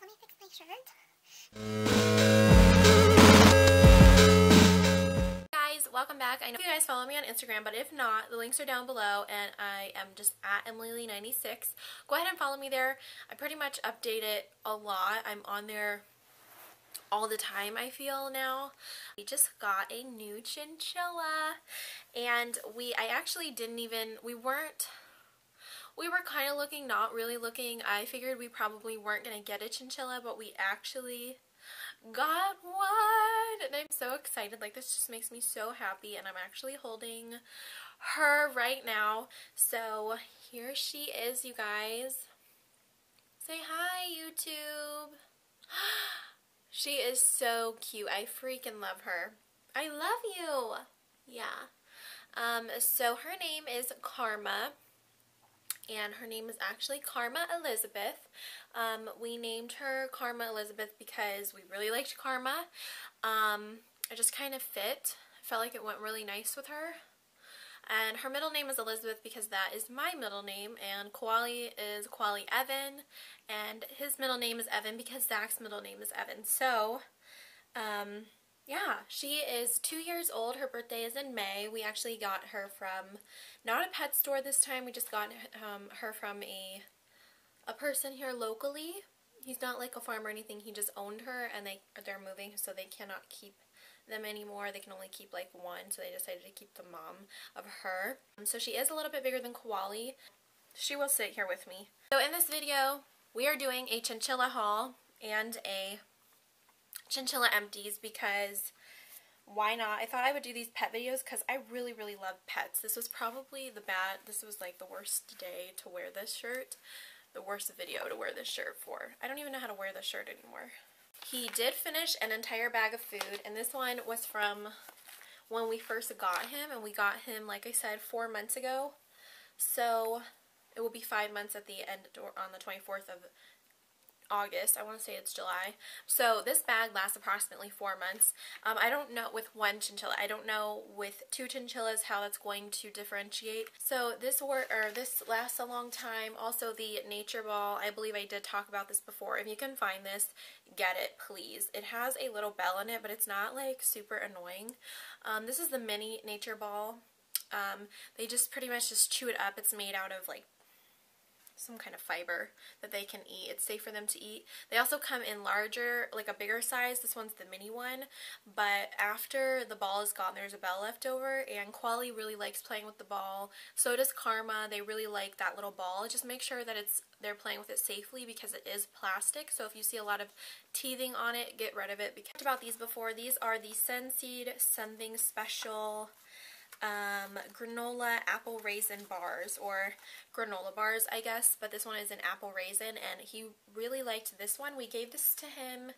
let me fix my shirt. guys welcome back i know you guys follow me on instagram but if not the links are down below and i am just at emily96 go ahead and follow me there i pretty much update it a lot i'm on there all the time I feel now. We just got a new chinchilla and we I actually didn't even we weren't we were kind of looking not really looking I figured we probably weren't gonna get a chinchilla but we actually got one and I'm so excited like this just makes me so happy and I'm actually holding her right now so here she is you guys say hi YouTube She is so cute. I freaking love her. I love you. Yeah. Um, so her name is Karma. And her name is actually Karma Elizabeth. Um, we named her Karma Elizabeth because we really liked Karma. Um, it just kind of fit. I felt like it went really nice with her. And her middle name is Elizabeth because that is my middle name. And Koali is Koali Evan. And his middle name is Evan because Zach's middle name is Evan. So, um, yeah, she is two years old. Her birthday is in May. We actually got her from not a pet store this time. We just got um, her from a a person here locally. He's not like a farm or anything. He just owned her and they they're moving so they cannot keep them anymore. They can only keep like one, so they decided to keep the mom of her. Um, so she is a little bit bigger than Koali. She will sit here with me. So in this video, we are doing a chinchilla haul and a chinchilla empties because why not? I thought I would do these pet videos because I really, really love pets. This was probably the bad, this was like the worst day to wear this shirt. The worst video to wear this shirt for. I don't even know how to wear this shirt anymore. He did finish an entire bag of food, and this one was from when we first got him, and we got him, like I said, four months ago. So it will be five months at the end, on the 24th of August. I want to say it's July. So this bag lasts approximately four months. Um, I don't know with one chinchilla. I don't know with two chinchillas how that's going to differentiate. So this work or this lasts a long time. Also the nature ball. I believe I did talk about this before. If you can find this, get it please. It has a little bell in it, but it's not like super annoying. Um, this is the mini nature ball. Um, they just pretty much just chew it up. It's made out of like some kind of fiber that they can eat. It's safe for them to eat. They also come in larger, like a bigger size. This one's the mini one. But after the ball is gone, there's a bell left over. And Koali really likes playing with the ball. So does Karma. They really like that little ball. Just make sure that it's they're playing with it safely because it is plastic. So if you see a lot of teething on it, get rid of it. We talked about these before. These are the Sunseed Something Special um, granola apple raisin bars or granola bars I guess but this one is an apple raisin and he really liked this one. We gave this to him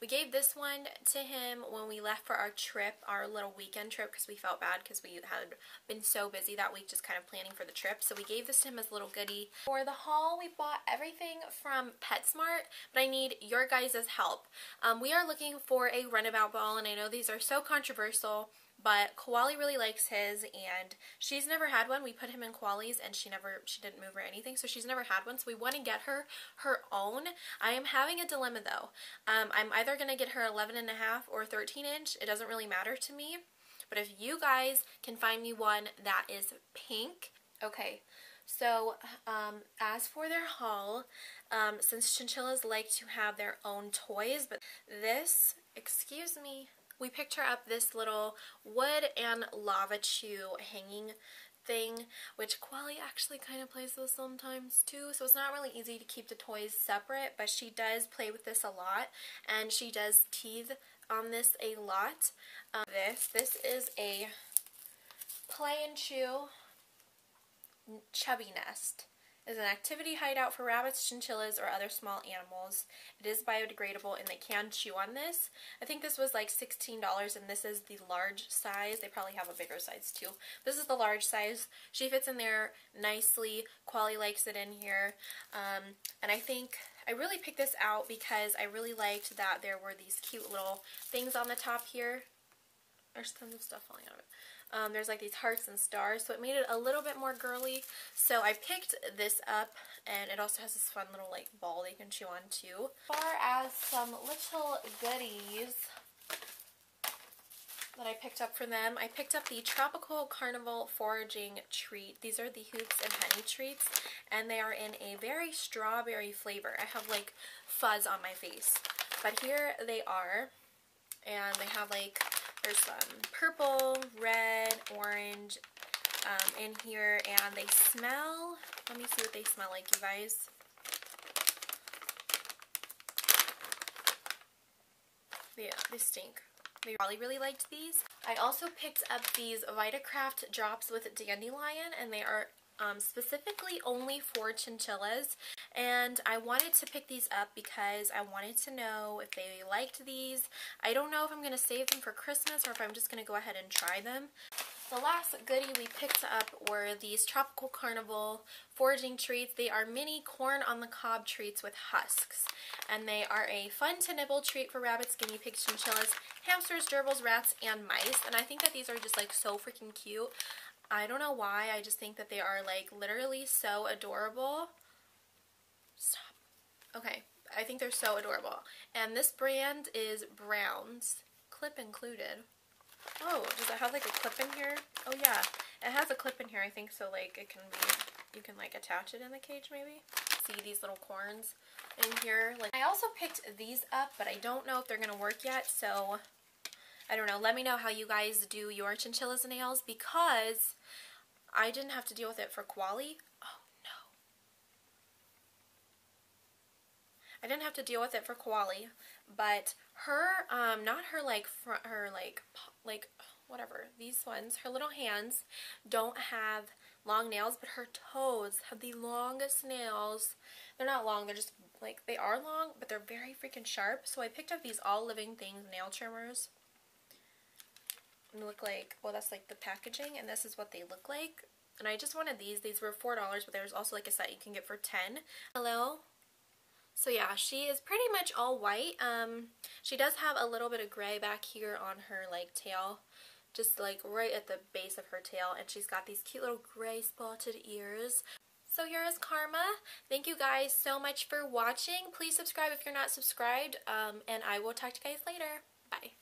We gave this one to him when we left for our trip, our little weekend trip, because we felt bad because we had been so busy that week just kind of planning for the trip. So we gave this to him as a little goodie. For the haul, we bought everything from PetSmart, but I need your guys' help. Um, we are looking for a runabout ball, and I know these are so controversial, but Koali really likes his, and she's never had one. We put him in Koali's, and she never, she didn't move or anything, so she's never had one. So we want to get her her own. I am having a dilemma though. Um, I'm either going to get her 11 and a half or 13 inch. It doesn't really matter to me. But if you guys can find me one that is pink, okay. So, um, as for their haul, um, since chinchillas like to have their own toys, but this, excuse me, we picked her up this little wood and lava chew hanging thing, which Koali actually kind of plays with sometimes too, so it's not really easy to keep the toys separate, but she does play with this a lot, and she does teeth on this a lot. Um, this, this is a play and chew chubby nest is an activity hideout for rabbits, chinchillas, or other small animals. It is biodegradable and they can chew on this. I think this was like $16 and this is the large size. They probably have a bigger size too. This is the large size. She fits in there nicely. Koali likes it in here. Um, and I think I really picked this out because I really liked that there were these cute little things on the top here. There's tons of stuff falling out of it. Um, there's like these hearts and stars, so it made it a little bit more girly. So I picked this up, and it also has this fun little like ball that you can chew on too. As far as some little goodies, that I picked up for them. I picked up the Tropical Carnival Foraging Treat. These are the Hoops and Honey treats, and they are in a very strawberry flavor. I have like fuzz on my face, but here they are, and they have like, there's some purple, red, orange um, in here, and they smell, let me see what they smell like, you guys. Yeah, they stink. I probably really liked these. I also picked up these Vitakraft drops with dandelion and they are um, specifically only for chinchillas and I wanted to pick these up because I wanted to know if they liked these. I don't know if I'm going to save them for Christmas or if I'm just going to go ahead and try them. The last goodie we picked up were these Tropical Carnival foraging treats. They are mini corn on the cob treats with husks. And they are a fun to nibble treat for rabbits, guinea pigs, chinchillas, hamsters, gerbils, rats, and mice. And I think that these are just like so freaking cute. I don't know why. I just think that they are like literally so adorable. Stop. Okay. I think they're so adorable. And this brand is Browns. Clip included. Oh, does it have like a clip in here? Oh yeah, it has a clip in here I think so like it can be, you can like attach it in the cage maybe. See these little corns in here. Like I also picked these up but I don't know if they're going to work yet so I don't know. Let me know how you guys do your chinchillas nails because I didn't have to deal with it for Koali. Oh no. I didn't have to deal with it for Koali, but her, um, not her like front, her like, like, whatever, these ones, her little hands don't have long nails, but her toes have the longest nails. They're not long, they're just, like, they are long, but they're very freaking sharp. So I picked up these All Living Things nail trimmers. Look like, well, that's like the packaging, and this is what they look like. And I just wanted these. These were $4, but there's also like a set you can get for 10 Hello, so yeah, she is pretty much all white. Um, she does have a little bit of gray back here on her like tail, just like right at the base of her tail. And she's got these cute little gray spotted ears. So here is Karma. Thank you guys so much for watching. Please subscribe if you're not subscribed. Um, and I will talk to you guys later. Bye.